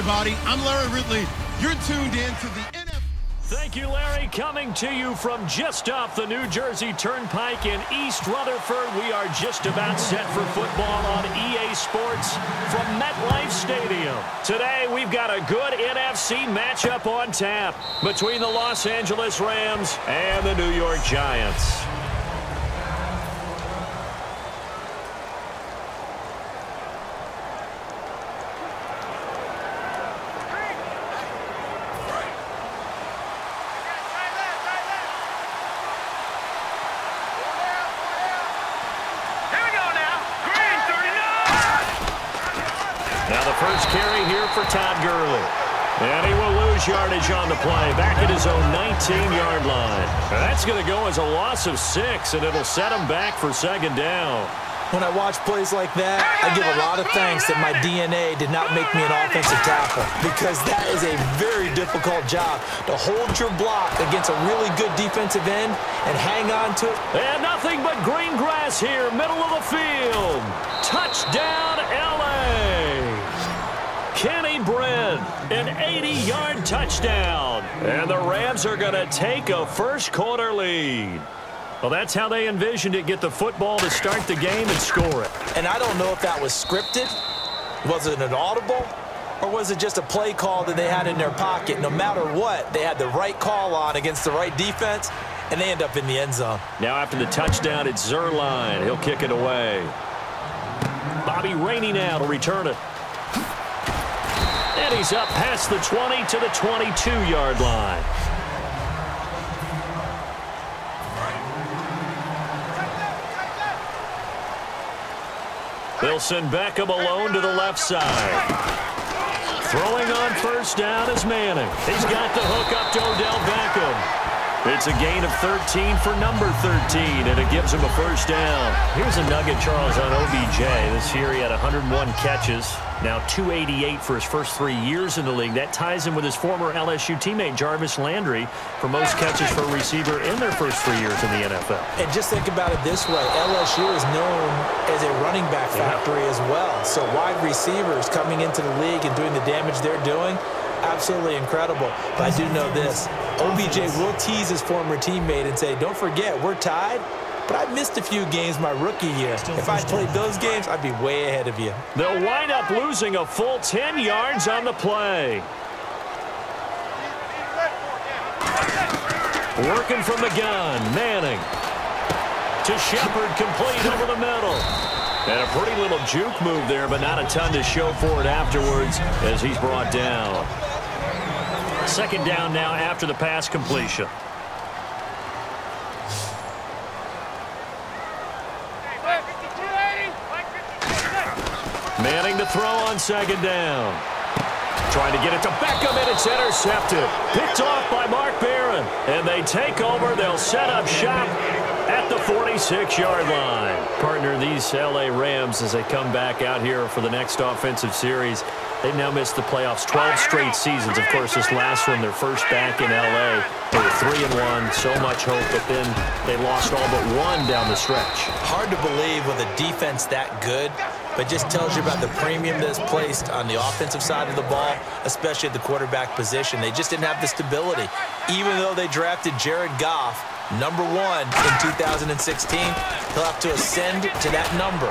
everybody. I'm Larry Ridley. You're tuned in to the NFL. Thank you, Larry. Coming to you from just off the New Jersey Turnpike in East Rutherford. We are just about set for football on EA Sports from MetLife Stadium. Today, we've got a good NFC matchup on tap between the Los Angeles Rams and the New York Giants. for Todd Gurley. And he will lose yardage on the play, back at his own 19-yard line. That's going to go as a loss of six, and it'll set him back for second down. When I watch plays like that, I give a lot of thanks that my DNA did not make me an offensive tackle because that is a very difficult job to hold your block against a really good defensive end and hang on to it. And nothing but green grass here, middle of the field. Touchdown, L.A. Kenny Britt, an 80-yard touchdown. And the Rams are going to take a first quarter lead. Well, that's how they envisioned it, get the football to start the game and score it. And I don't know if that was scripted. Was it an audible? Or was it just a play call that they had in their pocket? No matter what, they had the right call on against the right defense, and they end up in the end zone. Now after the touchdown, it's Zuerlein. He'll kick it away. Bobby Rainey now to return it. And he's up past the 20 to the 22-yard line. They'll send Beckham alone to the left side. Throwing on first down is Manning. He's got the hook up to Odell Beckham. It's a gain of 13 for number 13, and it gives him a first down. Here's a nugget, Charles, on OBJ. This year he had 101 catches, now 288 for his first three years in the league. That ties him with his former LSU teammate Jarvis Landry for most catches for a receiver in their first three years in the NFL. And just think about it this way. LSU is known as a running back factory yeah. as well. So wide receivers coming into the league and doing the damage they're doing, absolutely incredible. But I do know this. OBJ will tease his former teammate and say, don't forget, we're tied, but I missed a few games my rookie year. If I played those games, I'd be way ahead of you. They'll wind up losing a full 10 yards on the play. Working from the gun, Manning. To Shepard, complete over the middle. And a pretty little juke move there, but not a ton to show for it afterwards as he's brought down. Second down now after the pass completion. Manning to throw on second down. Trying to get it to Beckham, and it's intercepted. Picked off by Mark Barron. And they take over. They'll set up shop at the 46-yard line. Partner, these L.A. Rams, as they come back out here for the next offensive series, They've now missed the playoffs 12 straight seasons. Of course, this last one, their first back in L.A. They were 3 and one, so much hope, but then they lost all but one down the stretch. Hard to believe with a defense that good, but just tells you about the premium that's placed on the offensive side of the ball, especially at the quarterback position. They just didn't have the stability. Even though they drafted Jared Goff, number one in 2016, he'll have to ascend to that number.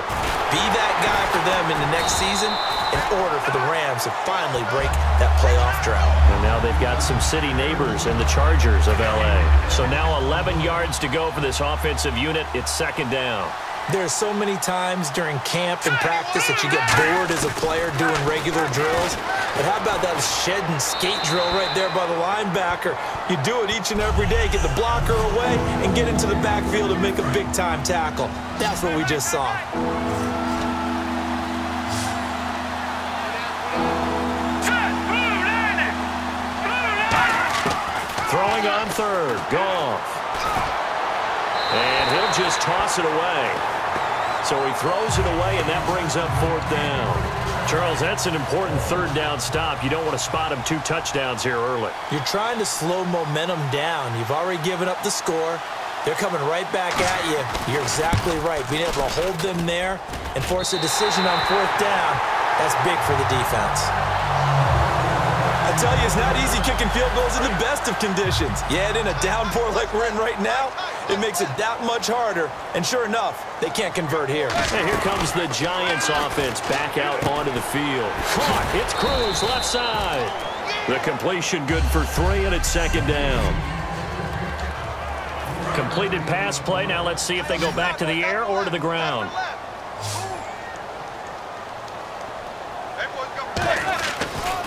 Be that guy for them in the next season in order for the Rams to finally break that playoff drought. And now they've got some city neighbors in the Chargers of L.A. So now 11 yards to go for this offensive unit. It's second down. There's so many times during camp and practice that you get bored as a player doing regular drills. But how about that shed and skate drill right there by the linebacker? You do it each and every day. Get the blocker away and get into the backfield and make a big-time tackle. That's what we just saw. Throwing on third. Goff. And he'll just toss it away. So he throws it away, and that brings up fourth down. Charles, that's an important third down stop. You don't want to spot him two touchdowns here early. You're trying to slow momentum down. You've already given up the score. They're coming right back at you. You're exactly right. Being able to hold them there and force a decision on fourth down, that's big for the defense. I tell you, it's not easy kicking field goals in the best of conditions. Yeah, in a downpour like we're in right now, it makes it that much harder. And sure enough, they can't convert here. And here comes the Giants offense back out onto the field. Caught. It's Cruz left side. The completion good for three, and it's second down. Completed pass play. Now let's see if they go back to the air or to the ground.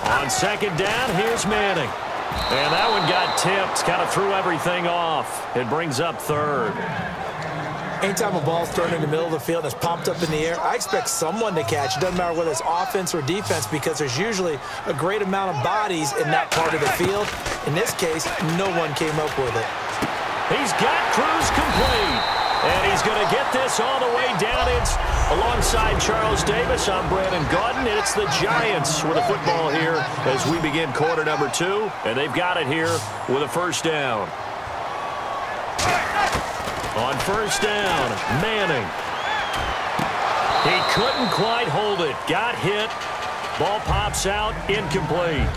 On second down, here's Manning. And that one got tipped, kind of threw everything off. It brings up third. Anytime a ball's thrown in the middle of the field it's popped up in the air, I expect someone to catch. It doesn't matter whether it's offense or defense because there's usually a great amount of bodies in that part of the field. In this case, no one came up with it. He's got Cruz complete. And he's going to get this all the way down. It's alongside Charles Davis. I'm Brandon Gaudin. It's the Giants with a football here as we begin quarter number two. And they've got it here with a first down. On first down, Manning. He couldn't quite hold it. Got hit. Ball pops out, incomplete.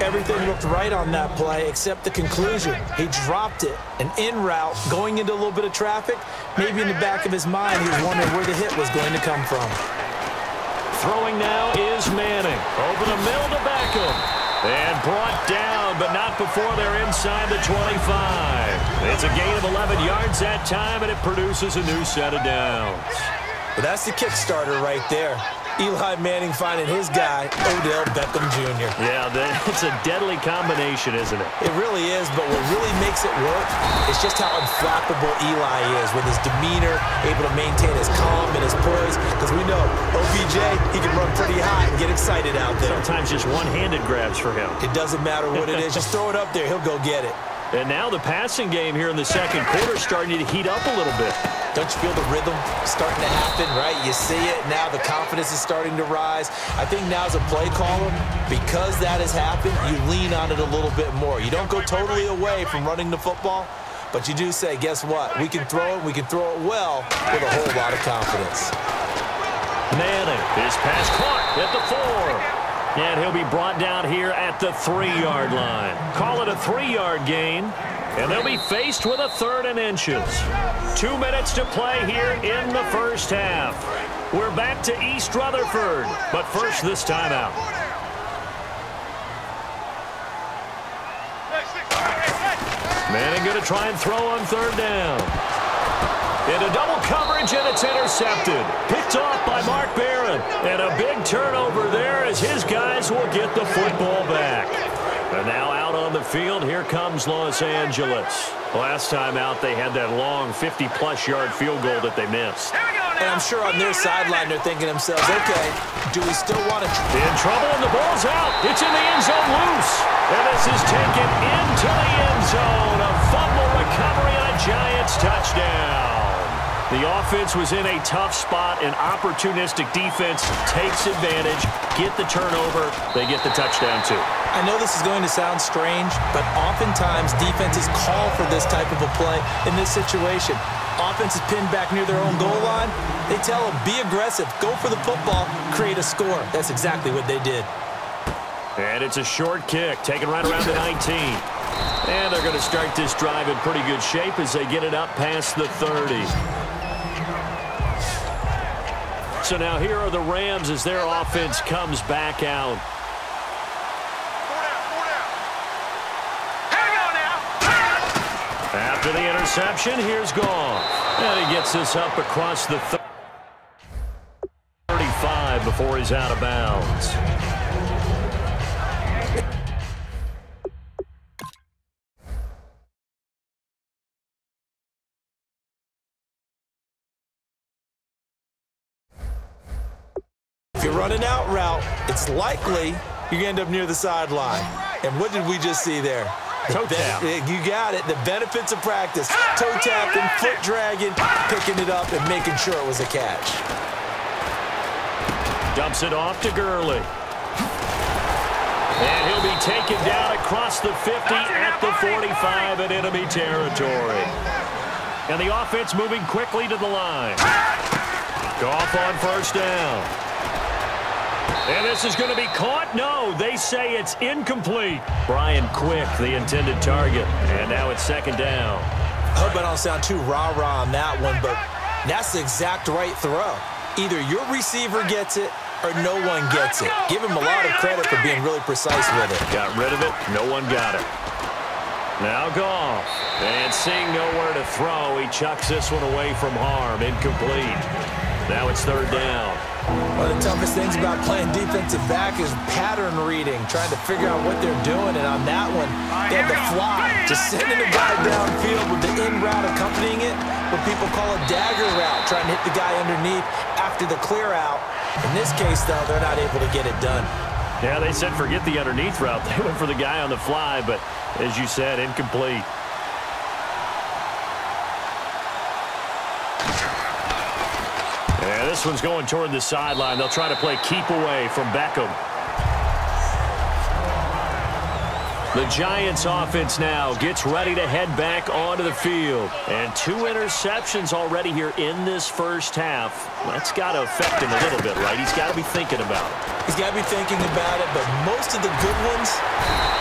Everything looked right on that play except the conclusion. He dropped it. An in route going into a little bit of traffic. Maybe in the back of his mind he was wondering where the hit was going to come from. Throwing now is Manning. Over the middle to Beckham. And brought down, but not before they're inside the 25. It's a gain of 11 yards that time, and it produces a new set of downs. Well, that's the kickstarter right there. Eli Manning finding his guy, Odell Beckham Jr. Yeah, it's a deadly combination, isn't it? It really is, but what really makes it work is just how unflappable Eli is with his demeanor, able to maintain his calm and his poise, because we know OBJ, he can run pretty hot and get excited out there. Sometimes just one-handed grabs for him. It doesn't matter what it is. just throw it up there. He'll go get it. And now the passing game here in the second quarter is starting to heat up a little bit. Don't you feel the rhythm starting to happen, right? You see it. Now the confidence is starting to rise. I think now as a play caller, because that has happened, you lean on it a little bit more. You don't go totally away from running the football, but you do say, guess what? We can throw it. We can throw it well with a whole lot of confidence. Manning, his pass caught at the four. And he'll be brought down here at the three-yard line. Call it a three-yard gain. And they'll be faced with a third and inches. Two minutes to play here in the first half. We're back to East Rutherford. But first, this timeout. Manning going to try and throw on third down. Into double coverage, and it's intercepted. Picked off by Mark Barron. And a big turnover there as his guys will get the football back. And now field, here comes Los Angeles. Last time out, they had that long 50-plus yard field goal that they missed. And I'm sure on their sideline, they're thinking to themselves, okay, do we still want to... In trouble, and the ball's out. It's in the end zone loose. And this is taken into the end zone. A fumble recovery and a Giants touchdown. The offense was in a tough spot. An opportunistic defense takes advantage, get the turnover, they get the touchdown too. I know this is going to sound strange, but oftentimes defenses call for this type of a play in this situation. Offense is pinned back near their own goal line. They tell them, be aggressive, go for the football, create a score. That's exactly what they did. And it's a short kick, taken right around the 19. And they're going to start this drive in pretty good shape as they get it up past the 30. So now here are the Rams as their offense comes back out. After the interception, here's Goff. And he gets this up across the 35 before he's out of bounds. Running out route, it's likely you're going to end up near the sideline. And what did we just see there? Toe tap. Eh, you got it. The benefits of practice. Toe tapping, foot dragging, picking it up, and making sure it was a catch. Dumps it off to Gurley. And he'll be taken down across the 50 at the 45 in enemy territory. And the offense moving quickly to the line. Goff on first down. And this is going to be caught? No, they say it's incomplete. Brian Quick, the intended target. And now it's second down. Hope I don't sound too rah-rah on that one, but that's the exact right throw. Either your receiver gets it or no one gets it. Give him a lot of credit for being really precise with it. Got rid of it. No one got it. Now Goff. And seeing nowhere to throw, he chucks this one away from harm. Incomplete. Now it's third down. One of the toughest things about playing defensive back is pattern reading, trying to figure out what they're doing. And on that one, they had to fly, just sending a guy downfield with the in route accompanying it, what people call a dagger route, trying to hit the guy underneath after the clear out. In this case, though, they're not able to get it done. Yeah, they said forget the underneath route. They went for the guy on the fly, but as you said, incomplete. This one's going toward the sideline. They'll try to play keep away from Beckham. The Giants offense now gets ready to head back onto the field. And two interceptions already here in this first half. That's got to affect him a little bit, right? He's got to be thinking about it. He's got to be thinking about it, but most of the good ones,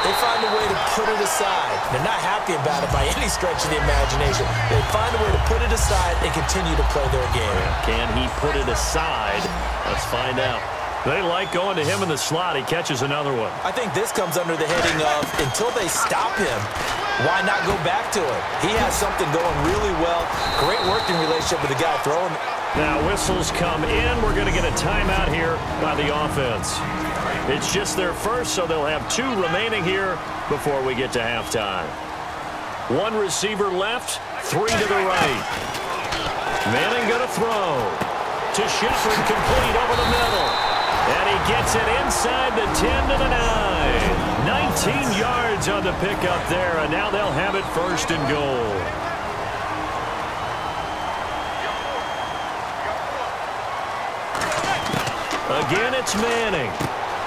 they find a way to put it aside. They're not happy about it by any stretch of the imagination. They find a way to put it aside and continue to play their game. Can he put it aside? Let's find out. They like going to him in the slot. He catches another one. I think this comes under the heading of until they stop him, why not go back to it? He has something going really well. Great working relationship with the guy throwing. Now whistles come in. We're going to get a timeout here by the offense. It's just their first, so they'll have two remaining here before we get to halftime. One receiver left, three to the right. Manning going to throw. To Shepard, complete over the middle. And he gets it inside the 10 to the 9. 19 yards on the pickup there, and now they'll have it first and goal. Again, it's Manning.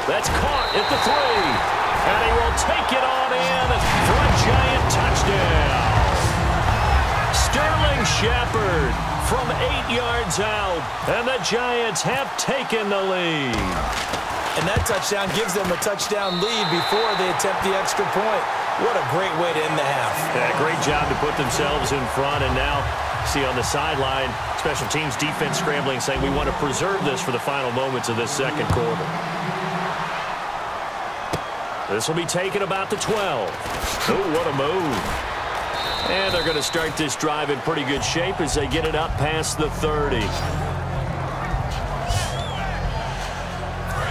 That's caught at the three. And he will take it on in for a giant touchdown. Sterling Shepard from eight yards out. And the Giants have taken the lead. And that touchdown gives them a touchdown lead before they attempt the extra point. What a great way to end the half. Yeah, great job to put themselves in front. And now, see on the sideline, special teams defense scrambling, saying we want to preserve this for the final moments of this second quarter. This will be taken about the 12. Oh, what a move. And they're going to start this drive in pretty good shape as they get it up past the 30.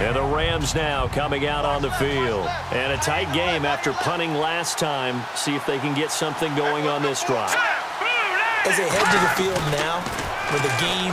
And the Rams now coming out on the field. And a tight game after punting last time. See if they can get something going on this drive. As they head to the field now, with the game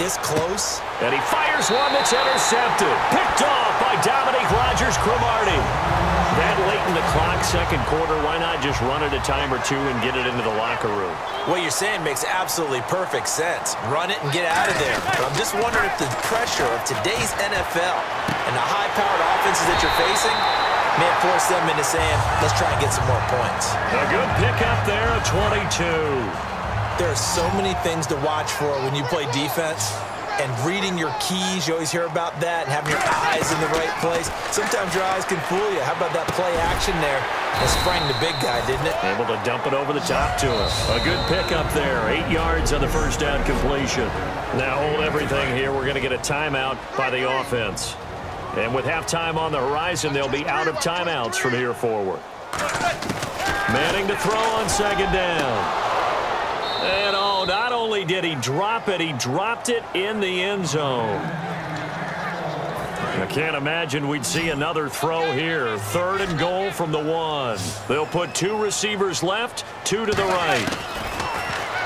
this close. And he fires one that's intercepted. Picked off by Dominique Rodgers-Cromartie. That late in the clock, second quarter, why not just run it a time or two and get it into the locker room? What you're saying makes absolutely perfect sense. Run it and get out of there. But I'm just wondering if the pressure of today's NFL and the high-powered offenses that you're facing may have forced them into saying, let's try and get some more points. A good pickup there, a 22. There are so many things to watch for when you play defense and reading your keys. You always hear about that and having your eyes in the right place. Sometimes your eyes can fool you. How about that play action there? That sprang the big guy, didn't it? Able to dump it over the top to him. A good pickup there. Eight yards on the first down completion. Now hold everything here. We're going to get a timeout by the offense. And with halftime on the horizon, they'll be out of timeouts from here forward. Manning to throw on second down. And only did he drop it, he dropped it in the end zone. I can't imagine we'd see another throw here. Third and goal from the one. They'll put two receivers left, two to the right.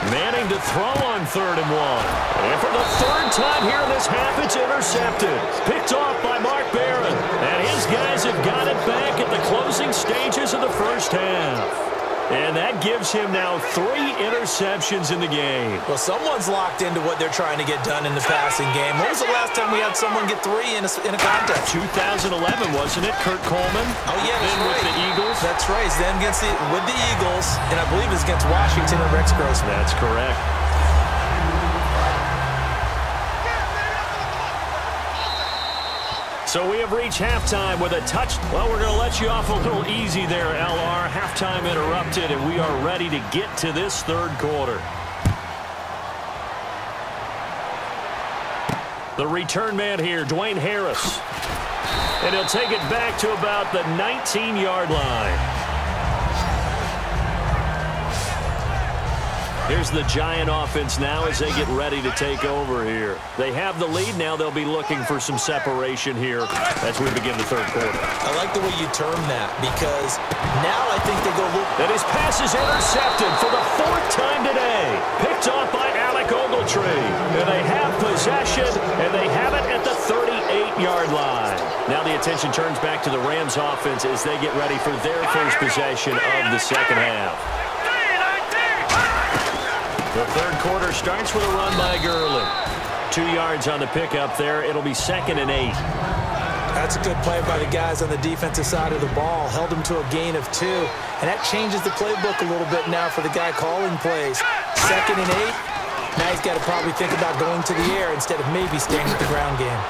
Manning to throw on third and one. And for the third time here in this half, it's intercepted. Picked off by Mark Barron. And his guys have got it back at the closing stages of the first half. And that gives him now three interceptions in the game. Well, someone's locked into what they're trying to get done in the passing game. When was the last time we had someone get three in a, in a contest? 2011, wasn't it? Kurt Coleman. Oh, yeah, that's then right. with the Eagles. That's right. Then against the, with the Eagles, and I believe it's against Washington and Rex Grossman. That's correct. So we have reached halftime with a touch. Well, we're going to let you off a little easy there, LR. Halftime interrupted, and we are ready to get to this third quarter. The return man here, Dwayne Harris. And he'll take it back to about the 19-yard line. Here's the Giant offense now as they get ready to take over here. They have the lead. Now they'll be looking for some separation here as we begin the third quarter. I like the way you term that because now I think they go look. And his pass is intercepted for the fourth time today. Picked off by Alec Ogletree. And they have possession, and they have it at the 38-yard line. Now the attention turns back to the Rams offense as they get ready for their first possession of the second half. The third quarter starts with a run by Gurley. Two yards on the pickup there. It'll be second and eight. That's a good play by the guys on the defensive side of the ball. Held them to a gain of two. And that changes the playbook a little bit now for the guy calling plays. Second and eight. Now he's got to probably think about going to the air instead of maybe staying with the ground game.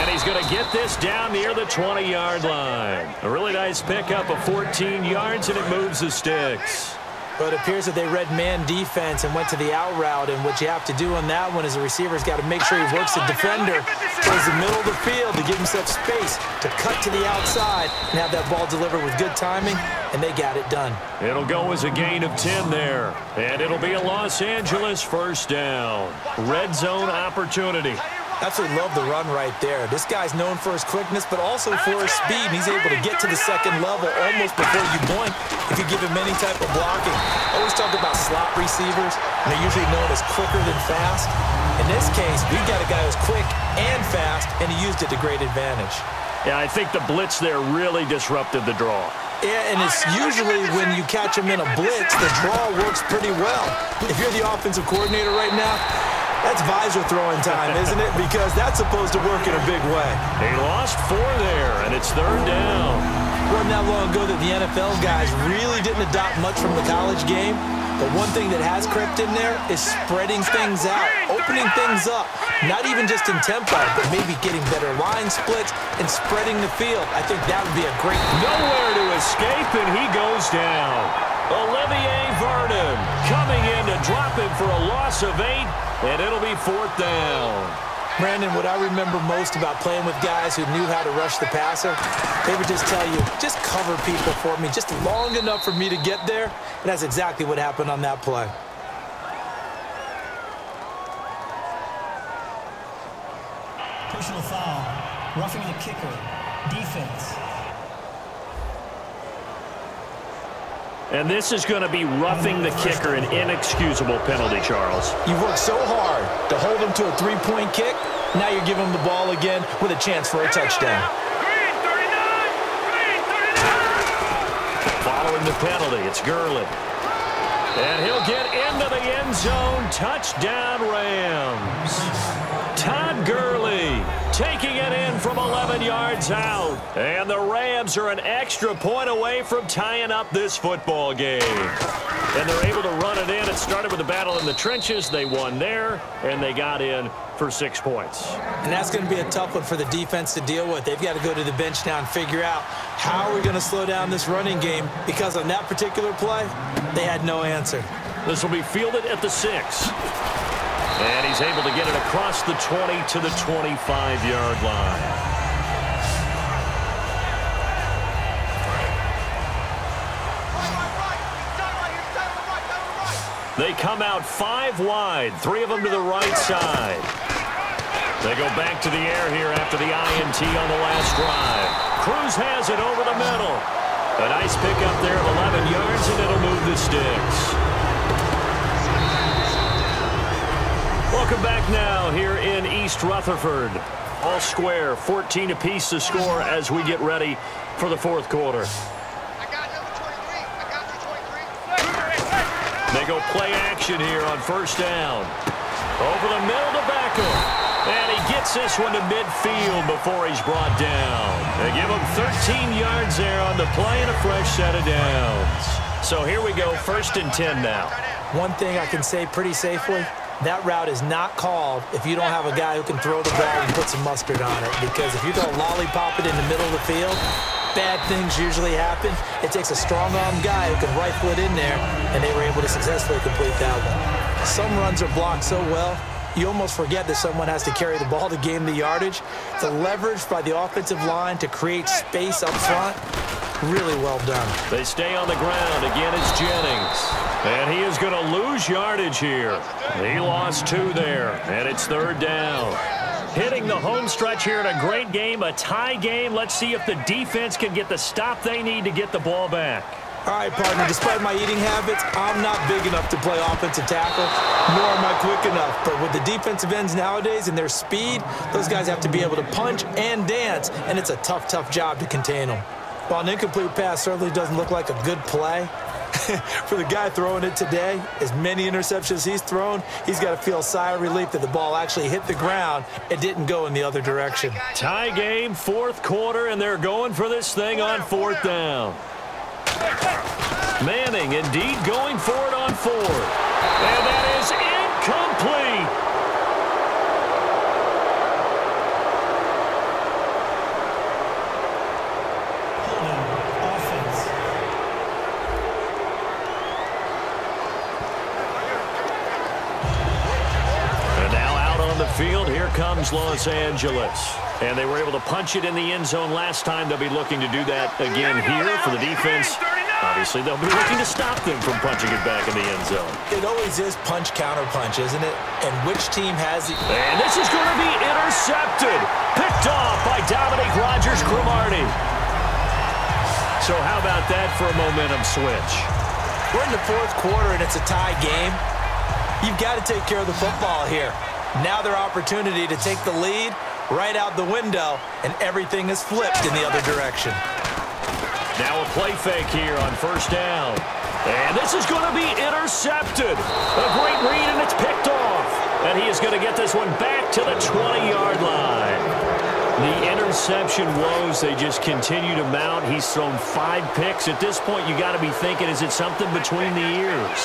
And he's going to get this down near the 20-yard line. A really nice pickup of 14 yards, and it moves the sticks. But it appears that they read man defense and went to the out route. And what you have to do on that one is the receiver's got to make sure he works the defender towards the middle of the field to give himself space to cut to the outside and have that ball delivered with good timing, and they got it done. It'll go as a gain of 10 there, and it'll be a Los Angeles first down. Red zone opportunity. Absolutely love the run right there. This guy's known for his quickness, but also for his speed. He's able to get to the second level almost before you blink if you give him any type of blocking. I always talk about slot receivers, and they're usually known as quicker than fast. In this case, we've got a guy who's quick and fast, and he used it to great advantage. Yeah, I think the blitz there really disrupted the draw. Yeah, and it's usually when you catch him in a blitz, the draw works pretty well. If you're the offensive coordinator right now, that's visor throwing time, isn't it? Because that's supposed to work in a big way. They lost four there, and it's third down. Wasn't that long ago that the NFL guys really didn't adopt much from the college game. But one thing that has crept in there is spreading things out, opening things up, not even just in tempo, but maybe getting better line splits and spreading the field. I think that would be a great... Nowhere to escape, and he goes down. Olivier Vernon coming in to drop him for a loss of eight. And it'll be fourth down. Brandon, what I remember most about playing with guys who knew how to rush the passer, they would just tell you, just cover people for me, just long enough for me to get there. And that's exactly what happened on that play. Personal foul, roughing the kicker, defense. And this is going to be roughing the kicker, an inexcusable penalty, Charles. You've worked so hard to hold him to a three-point kick. Now you're giving him the ball again with a chance for a touchdown. Following the penalty, it's Gurley. And he'll get into the end zone. Touchdown, Rams. Taking it in from 11 yards out. And the Rams are an extra point away from tying up this football game. And they're able to run it in. It started with a battle in the trenches. They won there, and they got in for six points. And that's going to be a tough one for the defense to deal with. They've got to go to the bench now and figure out how are we going to slow down this running game because on that particular play, they had no answer. This will be fielded at the six. And he's able to get it across the 20 to the 25-yard line. They come out five wide, three of them to the right side. They go back to the air here after the INT on the last drive. Cruz has it over the middle. A nice pickup there of 11 yards, and it'll move the sticks. Welcome back now here in East Rutherford. All square, 14 apiece to score as we get ready for the fourth quarter. They go play action here on first down. Over the middle to Beckham. And he gets this one to midfield before he's brought down. They give him 13 yards there on the play and a fresh set of downs. So here we go, first and 10 now. One thing I can say pretty safely, that route is not called if you don't have a guy who can throw the ball and put some mustard on it. Because if you go lollipop it in the middle of the field, bad things usually happen. It takes a strong-arm guy who can rifle it in there, and they were able to successfully complete that one. Some runs are blocked so well, you almost forget that someone has to carry the ball to gain the yardage. The leverage by the offensive line to create space up front, really well done. They stay on the ground. Again, it's Jennings. And he is going to lose yardage here. He lost two there, and it's third down. Hitting the home stretch here in a great game, a tie game. Let's see if the defense can get the stop they need to get the ball back. All right, partner, despite my eating habits, I'm not big enough to play offensive tackle, nor am I quick enough. But with the defensive ends nowadays and their speed, those guys have to be able to punch and dance, and it's a tough, tough job to contain them. While an incomplete pass certainly doesn't look like a good play, for the guy throwing it today, as many interceptions he's thrown, he's got to feel a sigh of relief that the ball actually hit the ground and didn't go in the other direction. Tie game, fourth quarter, and they're going for this thing on fourth down. Manning indeed going for it on fourth. And that is incomplete. Los Angeles. And they were able to punch it in the end zone last time. They'll be looking to do that again here for the defense. Obviously, they'll be looking to stop them from punching it back in the end zone. It always is punch-counter-punch, isn't it? And which team has it? And this is going to be intercepted. Picked off by Dominic Rodgers-Cromartie. So how about that for a momentum switch? We're in the fourth quarter, and it's a tie game. You've got to take care of the football here. Now their opportunity to take the lead right out the window, and everything is flipped in the other direction. Now a play fake here on first down. And this is going to be intercepted. A great read, and it's picked off. And he is going to get this one back to the 20-yard line. The interception woes, they just continue to mount. He's thrown five picks. At this point, you got to be thinking, is it something between the ears?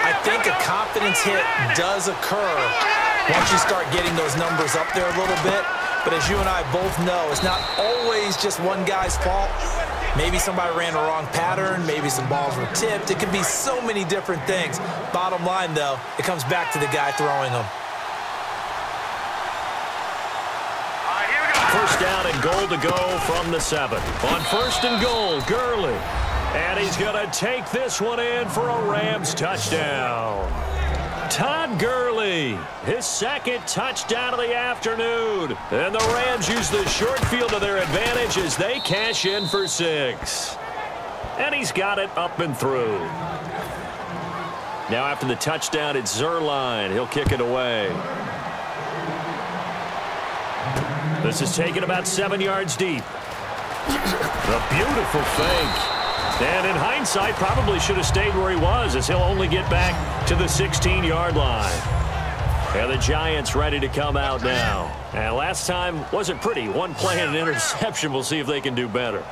I think a confidence hit does occur once you start getting those numbers up there a little bit. But as you and I both know, it's not always just one guy's fault. Maybe somebody ran a wrong pattern. Maybe some balls were tipped. It can be so many different things. Bottom line, though, it comes back to the guy throwing them. First down and goal to go from the seven. On first and goal, Gurley. And he's going to take this one in for a Rams touchdown. Todd Gurley, his second touchdown of the afternoon. And the Rams use the short field to their advantage as they cash in for six. And he's got it up and through. Now after the touchdown, it's Zuerlein. He'll kick it away. This is taken about seven yards deep. A beautiful fake. And in hindsight, probably should have stayed where he was as he'll only get back to the 16-yard line. And the Giants ready to come out now. And last time wasn't pretty. One play and an interception. We'll see if they can do better.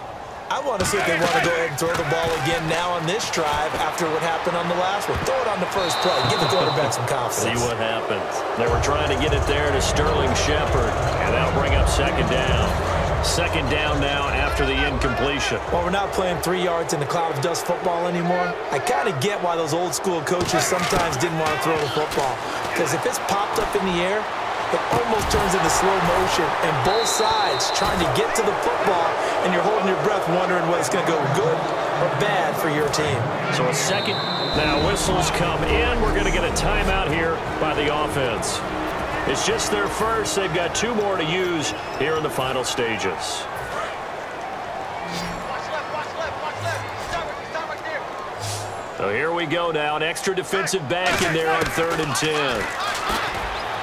I want to see if they want to go ahead and throw the ball again now on this drive after what happened on the last one. Throw it on the first play. Give the quarterback some confidence. See what happens. They were trying to get it there to Sterling Shepard, and that'll bring up second down. Second down now after the incompletion. While we're not playing three yards in the cloud of dust football anymore, I kind of get why those old school coaches sometimes didn't want to throw the football. Because if it's popped up in the air, it almost turns into slow motion, and both sides trying to get to the football, and you're holding your breath wondering whether it's going to go good or bad for your team. So a second. Now whistles come in. We're going to get a timeout here by the offense. It's just their first. They've got two more to use here in the final stages. So here we go now. An extra defensive back in there on third and ten.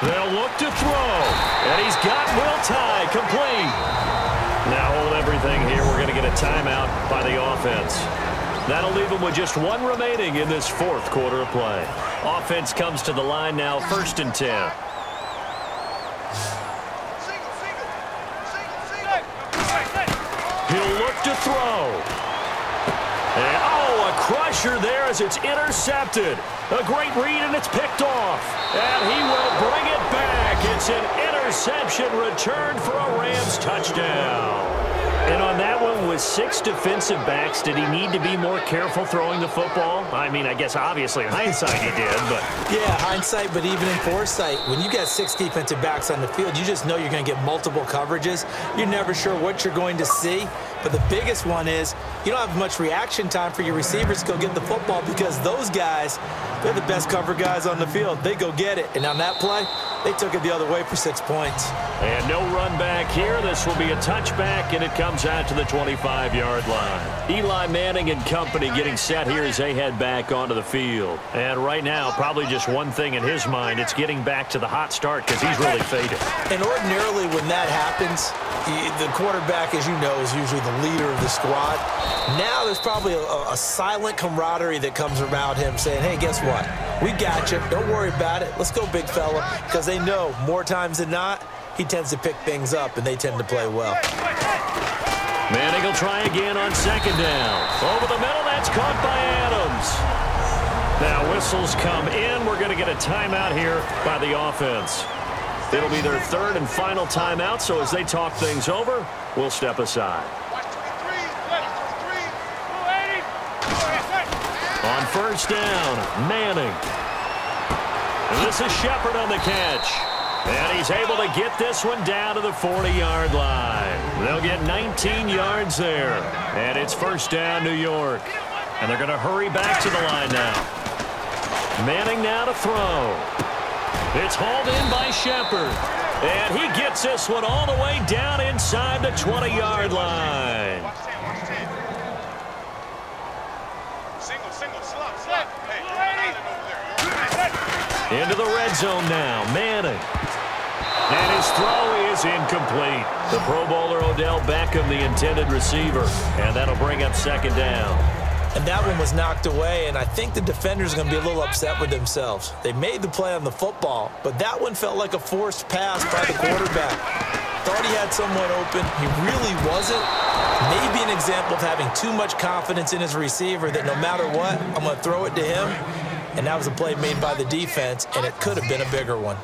They'll look to throw. And he's got Will Tye complete. Now hold everything here. We're going to get a timeout by the offense. That'll leave them with just one remaining in this fourth quarter of play. Offense comes to the line now, first and ten. Throw. And, oh, a crusher there as it's intercepted. A great read, and it's picked off. And he will bring it back. It's an interception return for a Rams touchdown. And on that with six defensive backs, did he need to be more careful throwing the football? I mean, I guess obviously in hindsight he did, but... Yeah, hindsight, but even in foresight, when you got six defensive backs on the field, you just know you're going to get multiple coverages. You're never sure what you're going to see. But the biggest one is you don't have much reaction time for your receivers to go get the football because those guys, they're the best cover guys on the field. They go get it. And on that play, they took it the other way for six points. And no run back here. This will be a touchback, and it comes out to the 25-yard line. Eli Manning and company getting set here as they head back onto the field. And right now, probably just one thing in his mind. It's getting back to the hot start because he's really faded. And ordinarily when that happens, the quarterback, as you know, is usually the leader of the squad. Now there's probably a, a silent camaraderie that comes around him saying, hey, guess what? We got you. Don't worry about it. Let's go, big fella. Because they know more times than not, he tends to pick things up, and they tend to play well. Manning will try again on second down. Over the middle, that's caught by Adams. Now whistles come in. We're going to get a timeout here by the offense. It'll be their third and final timeout, so as they talk things over, we'll step aside. On first down, Manning. And this is Shepard on the catch. And he's able to get this one down to the 40-yard line. They'll get 19 yards there. And it's first down, New York. And they're going to hurry back to the line now. Manning now to throw. It's hauled in by Shepard. And he gets this one all the way down inside the 20-yard line. Into the red zone now. Manning. And his throw is incomplete. The Pro Bowler Odell Beckham, the intended receiver. And that'll bring up second down. And that one was knocked away, and I think the defenders are going to be a little upset with themselves. They made the play on the football, but that one felt like a forced pass by the quarterback. Thought he had someone open. He really wasn't. Maybe an example of having too much confidence in his receiver that no matter what, I'm going to throw it to him. And that was a play made by the defense, and it could have been a bigger one.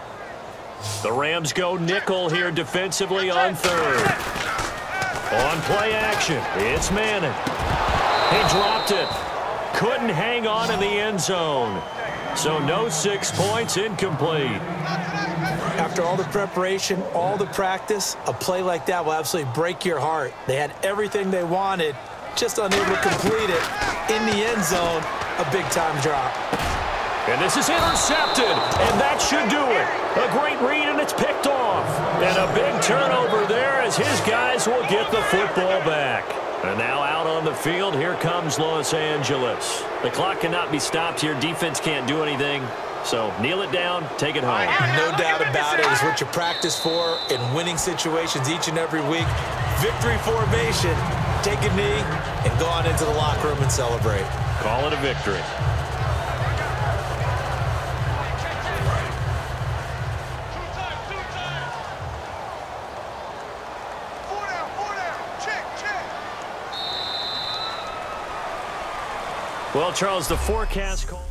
The Rams go nickel here defensively on third. On play action, it's Manning. He dropped it. Couldn't hang on in the end zone. So no six points, incomplete. After all the preparation, all the practice, a play like that will absolutely break your heart. They had everything they wanted, just unable to complete it. In the end zone, a big-time drop. And this is intercepted, and that should do it. A great read, and it's picked off. And a big turnover there as his guys will get the football back. And now out on the field, here comes Los Angeles. The clock cannot be stopped here. Defense can't do anything. So kneel it down, take it home. No doubt about it. It's what you practice for in winning situations each and every week. Victory formation. Take a knee and go on into the locker room and celebrate. Call it a victory. Well, Charles, the forecast call.